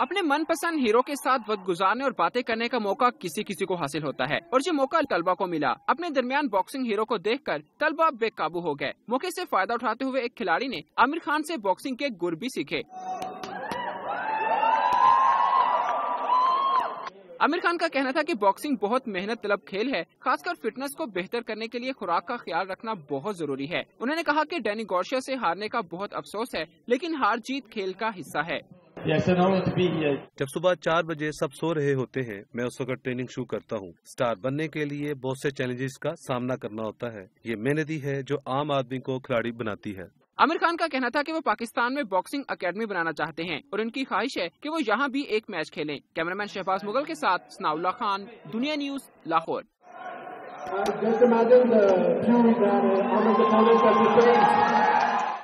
अपने मनपसंद हीरो के साथ वक्त गुजारने और बातें करने का मौका किसी किसी को हासिल होता है। और ये मौका तलबा को मिला। अपने दरमियान बॉक्सिंग हीरो को देखकर तलबा बेकाबू हो गए। मौके से फ़ायदा उठाते हुए एक खिलाड़ी ने आमिर खान से बॉक्सिंग के गुर भी सीखे। आमिर खान का कहना था कि बॉक्सिंग बहुत मेहनत तलब खेल है। खासकर फिटनेस को बेहतर करने के लिए खुराक का ख्याल रखना बहुत ज़रूरी है। उन्होंने कहा कि डैनी गौशिया से हारने का बहुत अफसोस है, लेकिन हार जीत खेल का हिस्सा है। जब सुबह चार बजे सब सो रहे होते हैं मैं उस वक्त ट्रेनिंग शुरू करता हूँ। स्टार बनने के लिए बहुत से चैलेंजेस का सामना करना होता है। ये मेहनत ही है जो आम आदमी को खिलाड़ी बनाती है। आमिर खान का कहना था कि वो पाकिस्तान में बॉक्सिंग एकेडमी बनाना चाहते हैं और उनकी ख्वाहिश है कि वो यहाँ भी एक मैच खेलें। कैमरामैन शहबाज मुगल के साथ सनाउल्ला खान दुनिया न्यूज़ लाहौर।